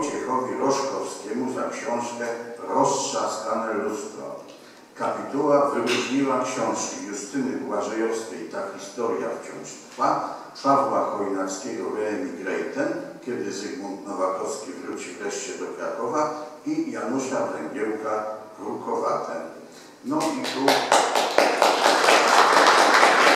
Wojciechowi Roszkowskiemu za książkę Roztrzaskane lustro. Kapituła wyróżniła książki Justyny Błażejowskiej Ta historia wciąż trwa, Pawła Chojnackiego Reemigraten, kiedy Zygmunt Nowakowski wróci wreszcie do Krakowa i Janusza Węgiełka Krukowate. No i tu